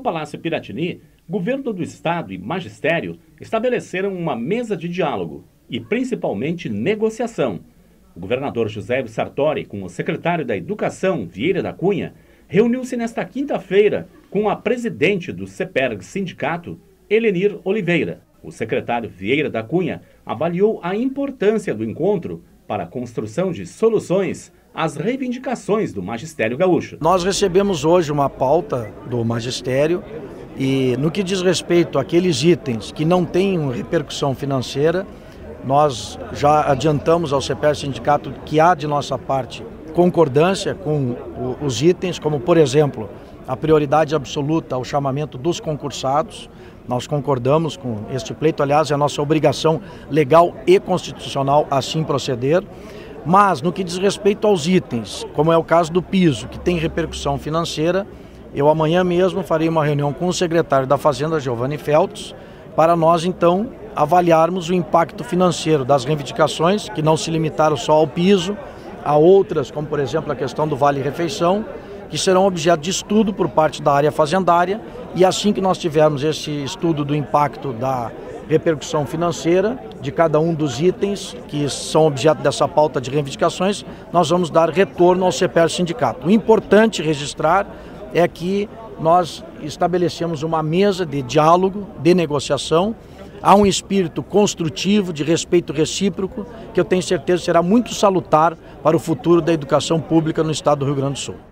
Palácio Piratini, governo do estado e magistério estabeleceram uma mesa de diálogo e principalmente negociação. O governador José Sartori, com o secretário da Educação, Vieira da Cunha, reuniu-se nesta quinta-feira com a presidente do CEPERG Sindicato, Elenir Oliveira. O secretário Vieira da Cunha avaliou a importância do encontro para a construção de soluções às reivindicações do magistério gaúcho. Nós recebemos hoje uma pauta do magistério e no que diz respeito àqueles itens que não têm repercussão financeira, nós já adiantamos ao CPR Sindicato que há de nossa parte concordância com os itens, como por exemplo a prioridade absoluta ao chamamento dos concursados. Nós concordamos com este pleito, aliás, é nossa obrigação legal e constitucional assim proceder. Mas no que diz respeito aos itens, como é o caso do piso, que tem repercussão financeira, eu amanhã mesmo farei uma reunião com o secretário da Fazenda, Giovanni Feltz, para nós então avaliarmos o impacto financeiro das reivindicações, que não se limitaram só ao piso, a outras, como por exemplo a questão do Vale Refeição, que serão objeto de estudo por parte da área fazendária, e assim que nós tivermos esse estudo do impacto da repercussão financeira de cada um dos itens que são objeto dessa pauta de reivindicações, nós vamos dar retorno ao CPR Sindicato. O importante registrar é que nós estabelecemos uma mesa de diálogo, de negociação, há um espírito construtivo, de respeito recíproco, que eu tenho certeza será muito salutar para o futuro da educação pública no estado do Rio Grande do Sul.